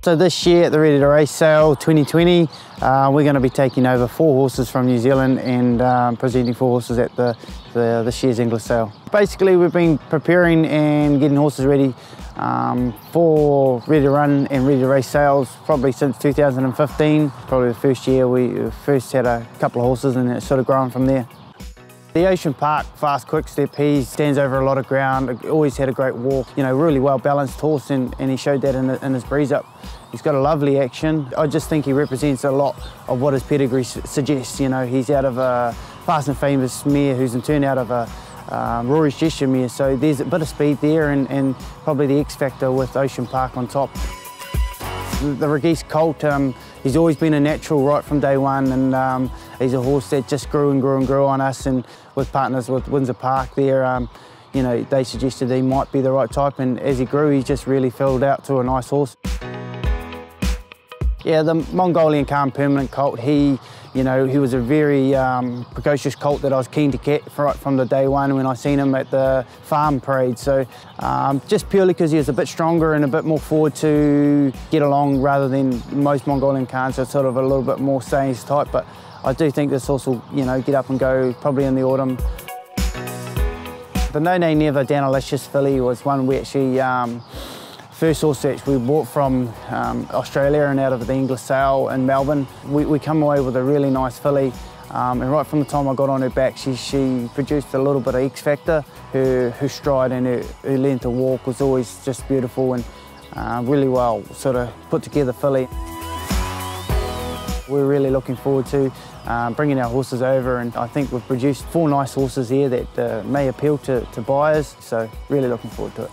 So this year at the Ready to Race Sale 2020, uh, we're going to be taking over four horses from New Zealand and um, presenting four horses at the, the this year's Inglis Sale. Basically, we've been preparing and getting horses ready um, for ready to run and ready to race sales probably since 2015. Probably the first year we first had a couple of horses and it's sort of grown from there. The Ocean Park Fast Quick Step, he stands over a lot of ground, always had a great walk, you know, really well balanced horse and, and he showed that in, in his breeze up. He's got a lovely action. I just think he represents a lot of what his pedigree suggests, you know, he's out of a fast and famous mare who's in turn out of a um, Rory's Jester mare, so there's a bit of speed there and, and probably the X factor with Ocean Park on top. The Regis Colt, um, he's always been a natural right from day one and um, he's a horse that just grew and grew and grew on us and with partners with Windsor Park there, um, you know, they suggested he might be the right type and as he grew, he just really filled out to a nice horse. Yeah, the Mongolian Khan Permanent Colt, he, you know, he was a very um, precocious colt that I was keen to get right from the day one when I seen him at the farm parade. So um, just purely because he was a bit stronger and a bit more forward to get along rather than most Mongolian Khans are sort of a little bit more stains type. But I do think this horse will, you know, get up and go probably in the autumn. The No Nay Never Danilicious filly was one we actually um, First horse that we bought from um, Australia and out of the Inglis sale in Melbourne. We, we come away with a really nice filly um, and right from the time I got on her back, she, she produced a little bit of X factor. Her, her stride and her, her length of walk was always just beautiful and uh, really well sort of put together filly. We're really looking forward to um, bringing our horses over and I think we've produced four nice horses here that uh, may appeal to, to buyers, so really looking forward to it.